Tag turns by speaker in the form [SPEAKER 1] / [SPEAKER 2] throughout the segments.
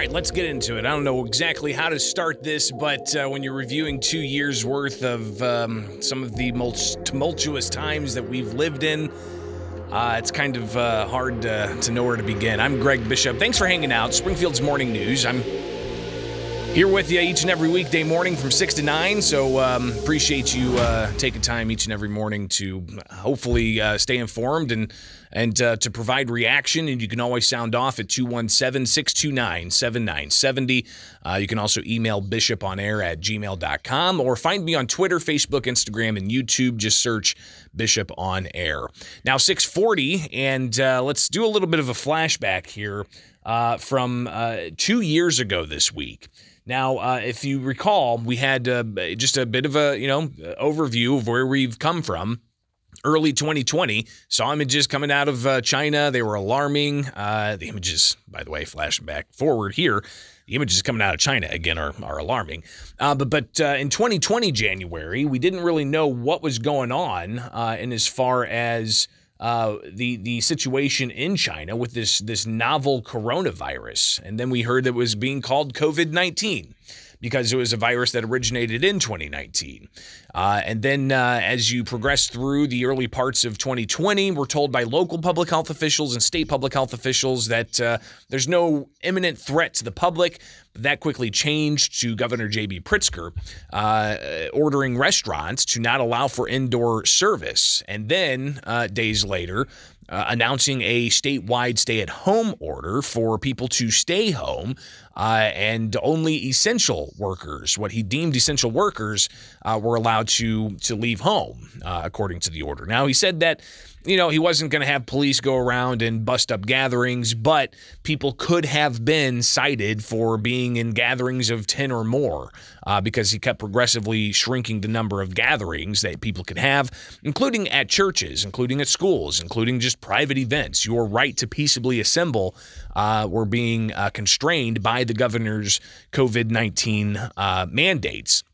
[SPEAKER 1] right, let's get into it. I don't know exactly how to start this, but uh, when you're reviewing two years worth of um, some of the most tumultuous times that we've lived in, uh, it's kind of uh, hard to know where to begin. I'm Greg Bishop. Thanks for hanging out. Springfield's Morning News. I'm here with you each and every weekday morning from 6 to 9. So um, appreciate you uh, taking time each and every morning to hopefully uh, stay informed and and uh, to provide reaction. And you can always sound off at 217 629 7970. Uh, you can also email bishoponair at gmail.com or find me on Twitter, Facebook, Instagram, and YouTube. Just search Bishop on Air. Now, 640, and uh, let's do a little bit of a flashback here uh, from two years ago this week. Now, uh, if you recall, we had uh, just a bit of a you know overview of where we've come from. Early 2020 saw images coming out of uh, China. They were alarming. Uh, the images, by the way, flashing back forward here, the images coming out of China again are, are alarming. Uh, but but uh, in 2020 January, we didn't really know what was going on, in as far as uh, the the situation in China with this this novel coronavirus, and then we heard that it was being called COVID nineteen because it was a virus that originated in 2019. Uh, and then uh, as you progress through the early parts of 2020, we're told by local public health officials and state public health officials that uh, there's no imminent threat to the public. That quickly changed to Governor J.B. Pritzker uh, ordering restaurants to not allow for indoor service. And then uh, days later, uh, announcing a statewide stay at home order for people to stay home uh, and only essential workers, what he deemed essential workers, uh, were allowed to to leave home, uh, according to the order. Now he said that you know, he wasn't going to have police go around and bust up gatherings, but people could have been cited for being in gatherings of 10 or more uh, because he kept progressively shrinking the number of gatherings that people could have, including at churches, including at schools, including just private events. Your right to peaceably assemble uh, were being uh, constrained by the governor's COVID 19 uh, mandates.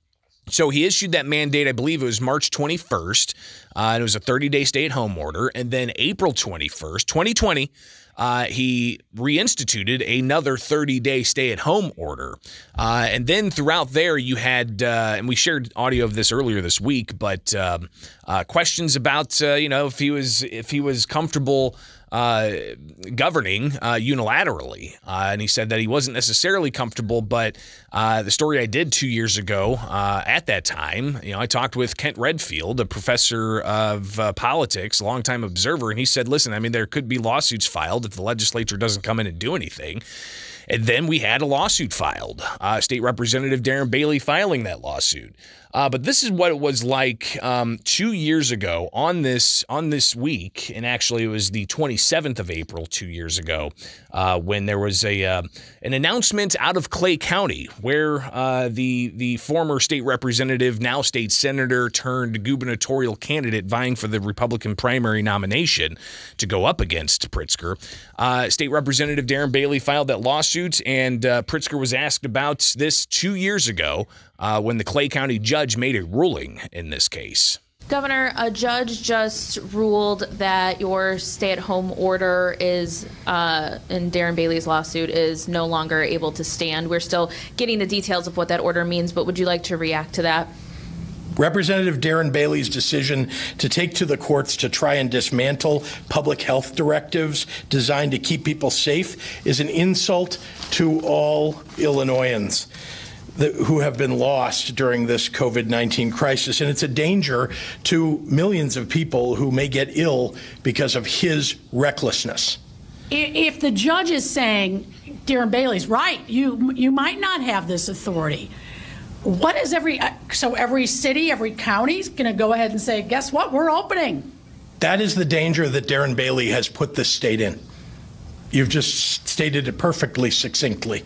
[SPEAKER 1] So he issued that mandate, I believe it was March 21st, uh, and it was a 30 day stay at home order. And then April 21st, 2020, uh, he reinstituted another 30 day stay at home order. Uh, and then throughout there, you had, uh, and we shared audio of this earlier this week, but um, uh, questions about, uh, you know, if he was if he was comfortable uh, governing uh, unilaterally. Uh, and he said that he wasn't necessarily comfortable, but uh, the story I did two years ago uh, at that time, you know, I talked with Kent Redfield, a professor of politics, longtime observer, and he said, listen, I mean, there could be lawsuits filed if the legislature doesn't come in and do anything. And then we had a lawsuit filed. State Representative Darren Bailey filing that lawsuit. Uh, but this is what it was like um, two years ago on this on this week, and actually it was the 27th of April two years ago uh, when there was a uh, an announcement out of Clay County where uh, the the former state representative, now state senator turned gubernatorial candidate vying for the Republican primary nomination to go up against Pritzker. Uh, state Representative Darren Bailey filed that lawsuit, and uh, Pritzker was asked about this two years ago uh, when the Clay County judge made a ruling in this case.
[SPEAKER 2] Governor, a judge just ruled that your stay at home order is, uh, in Darren Bailey's lawsuit, is no longer able to stand. We're still getting the details of what that order means, but would you like to react to that?
[SPEAKER 3] Representative Darren Bailey's decision to take to the courts to try and dismantle public health directives designed to keep people safe is an insult to all Illinoisans who have been lost during this COVID 19 crisis. And it's a danger to millions of people who may get ill because of his recklessness.
[SPEAKER 4] If the judge is saying, Darren Bailey's right, you, you might not have this authority. What is every, uh, so every city, every county is going to go ahead and say, guess what, we're opening.
[SPEAKER 3] That is the danger that Darren Bailey has put the state in. You've just stated it perfectly succinctly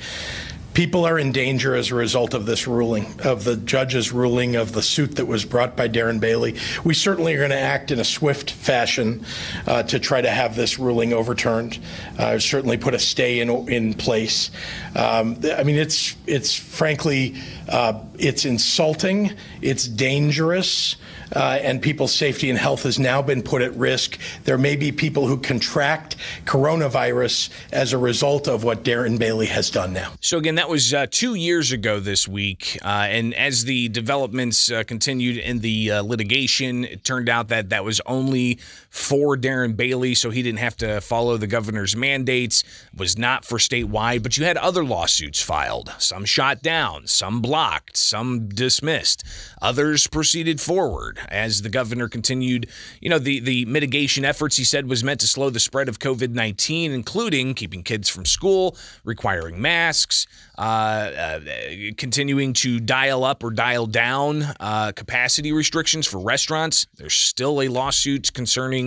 [SPEAKER 3] people are in danger as a result of this ruling, of the judge's ruling, of the suit that was brought by Darren Bailey. We certainly are going to act in a swift fashion uh, to try to have this ruling overturned. Uh, certainly put a stay in in place. Um, I mean, it's it's frankly uh, it's insulting, it's dangerous. Uh, and people's safety and health has now been put at risk. There may be people who contract coronavirus as a result of what Darren Bailey has done now.
[SPEAKER 1] So, again, that was uh, two years ago this week. Uh, and as the developments uh, continued in the uh, litigation, it turned out that that was only for Darren Bailey, so he didn't have to follow the governor's mandates, was not for statewide. But you had other lawsuits filed, some shot down, some blocked, some dismissed. Others proceeded forward as the governor continued, you know, the, the mitigation efforts he said was meant to slow the spread of COVID 19, including keeping kids from school, requiring masks, uh, uh, continuing to dial up or dial down uh, capacity restrictions for restaurants. There's still a lawsuit concerning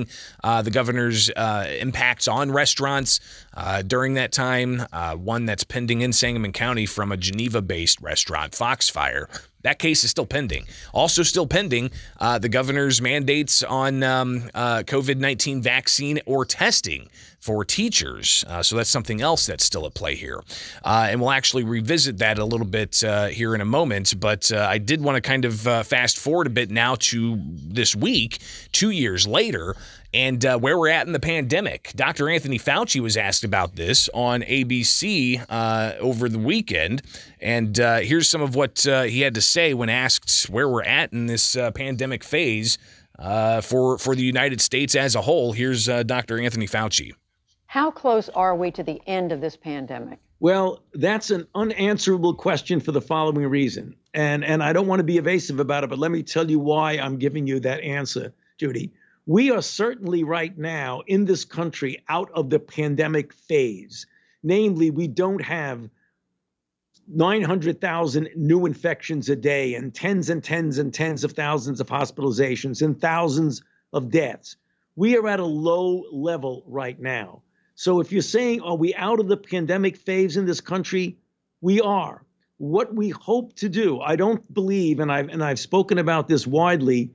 [SPEAKER 1] uh, the governor's uh, impacts on restaurants uh, during that time, one that's pending in Sangamon County from a Geneva based restaurant, Foxfire. That case is still pending. Also, still pending uh, the governor's mandates on um, uh, COVID 19 vaccine or testing for teachers. Uh, so that's something else that's still at play here. Uh, and we'll actually revisit that a little bit uh, here in a moment. But uh, I did want to kind of fast forward a bit now to this week, two years later and uh, where we're at in the pandemic. Dr. Anthony Fauci was asked about this on ABC uh, over the weekend. And uh, here's some of what uh, he had to say when asked where we're at in this uh, pandemic phase uh, for, for the United States as a whole. Here's Dr. Anthony Fauci.
[SPEAKER 5] How close are we to the end of this pandemic?
[SPEAKER 6] Well, that's an unanswerable question for the following reason. And, and I don't want to be evasive about it, but let me tell you why I'm giving you that answer, Judy we are certainly right now in this country out of the pandemic phase. Namely, we don't have 900,000 new infections a day and tens and tens and tens of thousands of hospitalizations and thousands of deaths. We are at a low level right now. So if you're saying, are we out of the pandemic phase in this country? We are. What we hope to do, I don't believe, and I've and I've spoken about this widely,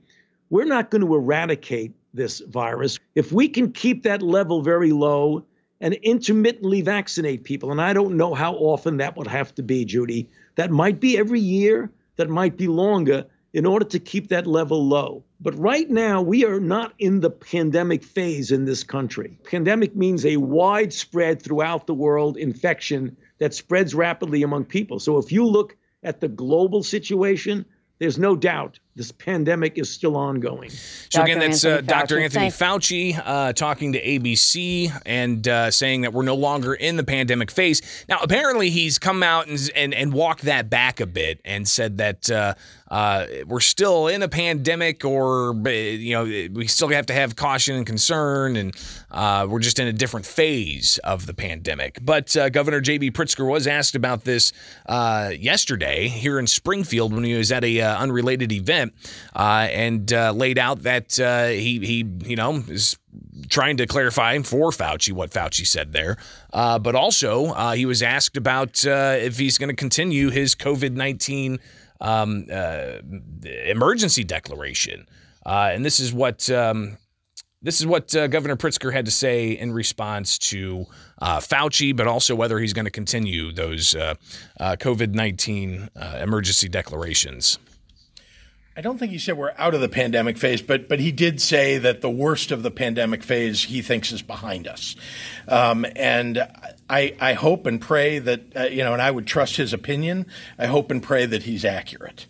[SPEAKER 6] we're not going to eradicate this virus. If we can keep that level very low and intermittently vaccinate people, and I don't know how often that would have to be, Judy, that might be every year, that might be longer in order to keep that level low. But right now, we are not in the pandemic phase in this country. Pandemic means a widespread throughout the world infection that spreads rapidly among people. So if you look at the global situation, there's no doubt this pandemic is still ongoing.
[SPEAKER 1] So Dr. again, that's uh, Dr. Anthony Fauci uh, talking to ABC and uh, saying that we're no longer in the pandemic phase. Now, apparently, he's come out and and, and walked that back a bit and said that uh, uh, we're still in a pandemic, or you know, we still have to have caution and concern, and uh, we're just in a different phase of the pandemic. But Governor J.B. Pritzker was asked about this yesterday here in Springfield when he was at a unrelated event uh, and uh, laid out that uh, he he you know is trying to clarify for Fauci what Fauci said there, uh, but also uh, he was asked about uh, if he's going to continue his COVID nineteen um, emergency declaration, and this is what. Um, this is what uh, Governor Pritzker had to say in response to uh, Fauci, but also whether he's going to continue those uh, COVID 19 emergency declarations.
[SPEAKER 3] I don't think he said we're out of the pandemic phase, but but he did say that the worst of the pandemic phase he thinks is behind us, um, and I I hope and pray that uh, you know, and I would trust his opinion. I hope and pray that he's accurate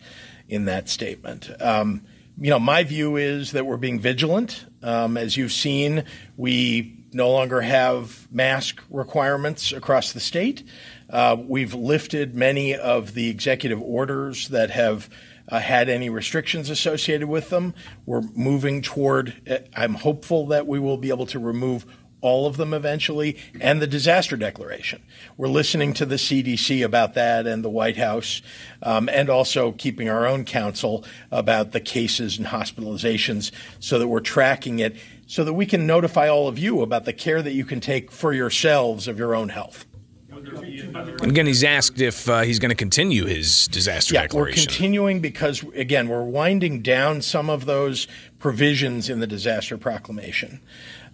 [SPEAKER 3] in that statement. Um, you know, my view is that we're being vigilant. Um, as you've seen, we no longer have mask requirements across the state. Uh, we've lifted many of the executive orders that have uh, had any restrictions associated with them. We're moving toward, uh, I'm hopeful that we will be able to remove all of them eventually, and the disaster declaration. We're listening to the CDC about that and the White House, um, and also keeping our own counsel about the cases and hospitalizations so that we're tracking it so that we can notify all of you about the care that you can take for yourselves of your own health.
[SPEAKER 1] Again, he's asked if uh, he's going to continue his disaster
[SPEAKER 3] yeah,
[SPEAKER 1] declaration.
[SPEAKER 3] We're continuing because, again, we're winding down some of those provisions in the disaster proclamation.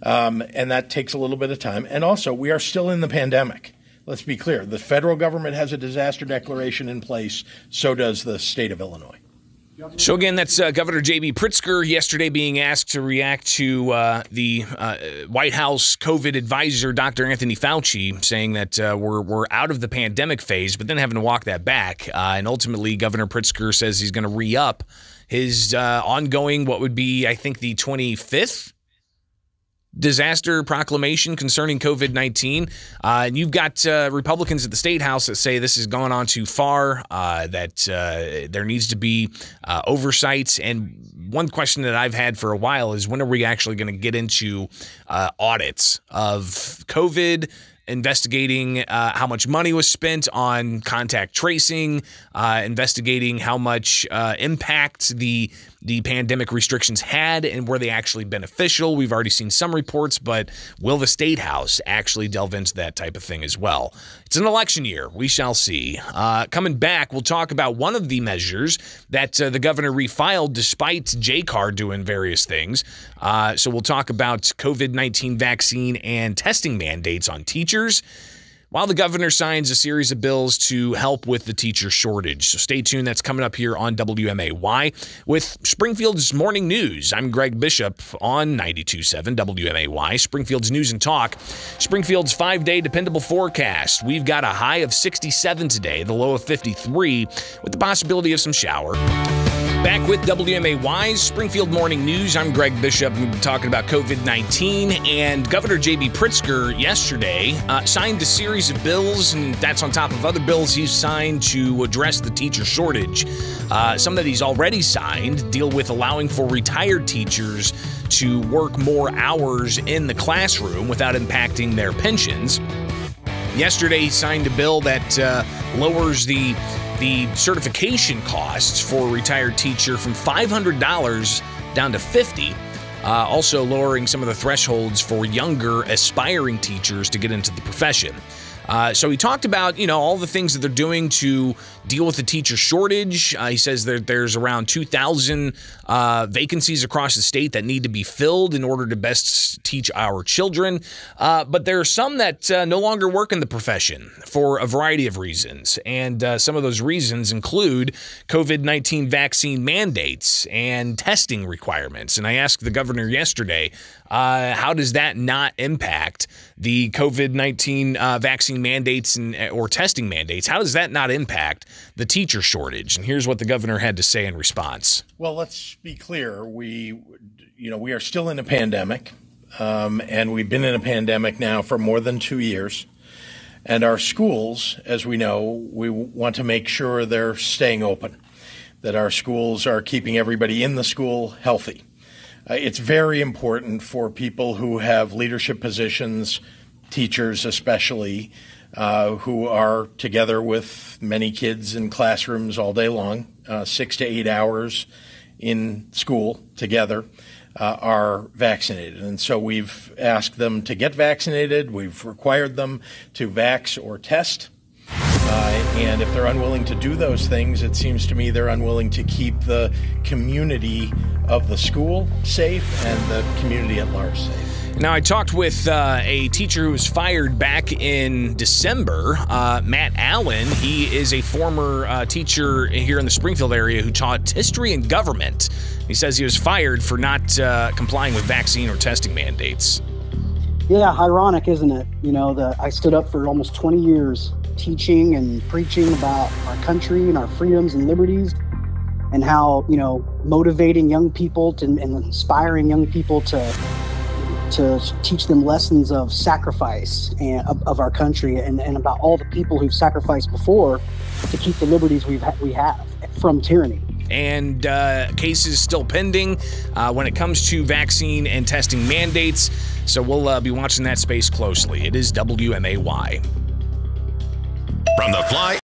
[SPEAKER 3] Um, and that takes a little bit of time. And also, we are still in the pandemic. Let's be clear the federal government has a disaster declaration in place, so does the state of Illinois.
[SPEAKER 1] So again, that's uh, Governor J.B. Pritzker yesterday being asked to react to uh, the uh, White House COVID advisor, Dr. Anthony Fauci, saying that uh, we're we're out of the pandemic phase, but then having to walk that back. Uh, and ultimately, Governor Pritzker says he's going to re up his uh, ongoing what would be, I think, the 25th disaster proclamation concerning COVID 19. Uh, and you've got uh, Republicans at the state house that say this has gone on too far, uh, that uh, there needs to be uh, oversight. And one question that I've had for a while is when are we actually going to get into uh, audits of COVID? investigating uh, how much money was spent on contact tracing, uh, investigating how much uh, impact the the pandemic restrictions had and were they actually beneficial. We've already seen some reports, but will the state house actually delve into that type of thing as well? It's an election year. We shall see. Uh, coming back, we'll talk about one of the measures that uh, the governor refiled despite JCAR doing various things. Uh, so we'll talk about COVID 19 vaccine and testing mandates on teachers while the governor signs a series of bills to help with the teacher shortage. So stay tuned. That's coming up here on WMAY with Springfield's Morning News. I'm Greg Bishop on 92.7 WMAY, Springfield's News and Talk. Springfield's five day dependable forecast. We've got a high of 67 today, the low of 53, with the possibility of some shower. Back with WMAY's Springfield Morning News. I'm Greg Bishop. We've been talking about COVID 19, and Governor J.B. Pritzker yesterday uh, signed a series of bills, and that's on top of other bills he's signed to address the teacher shortage. Uh, some that he's already signed deal with allowing for retired teachers to work more hours in the classroom without impacting their pensions. Yesterday, he signed a bill that uh, lowers the the certification costs for a retired teacher from $500 down to 50 uh, also lowering some of the thresholds for younger aspiring teachers to get into the profession. Uh, so he talked about, you know, all the things that they're doing to deal with the teacher shortage. Uh, he says that there's around 2,000 uh, vacancies across the state that need to be filled in order to best teach our children. Uh, but there are some that uh, no longer work in the profession for a variety of reasons. And uh, some of those reasons include COVID 19 vaccine mandates and testing requirements. And I asked the governor yesterday, Uh, how does that not impact the COVID 19 uh, vaccine mandates and, uh, or testing mandates? How does that not impact the teacher shortage. And here's what the governor had to say in response.
[SPEAKER 3] Well, let's be clear. We, you know, we are still in a pandemic, um, and we've been in a pandemic now for more than two years. And our schools, as we know, we want to make sure they're staying open, that our schools are keeping everybody in the school healthy. Uh, it's very important for people who have leadership positions, teachers especially, uh, who are together with many kids in classrooms all day long, uh, six to eight hours in school together, uh, are vaccinated. And so we've asked them to get vaccinated. We've required them to vax or test. Uh, and if they're unwilling to do those things, it seems to me they're unwilling to keep the community of the school safe and the community at large safe.
[SPEAKER 1] Now, I talked with uh, a teacher who was fired back in December, uh, Matt Allen. He is a former uh, teacher here in the Springfield area who taught history and government. He says he was fired for not uh, complying with vaccine or testing mandates.
[SPEAKER 7] Yeah, ironic, isn't it? You know, the, I stood up for almost 20 years teaching and preaching about our country and our freedoms and liberties and how, you know, motivating young people to, and inspiring young people to to teach them lessons of sacrifice and of, of our country and, and, about all the people who've sacrificed before to keep the liberties we've ha- we have from tyranny.
[SPEAKER 1] And uh, cases still pending uh, when it comes to vaccine and testing mandates. So we'll uh, be watching that space closely. It is WMAY.
[SPEAKER 8] From the Fly